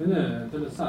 真的真的算了。